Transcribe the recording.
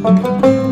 Música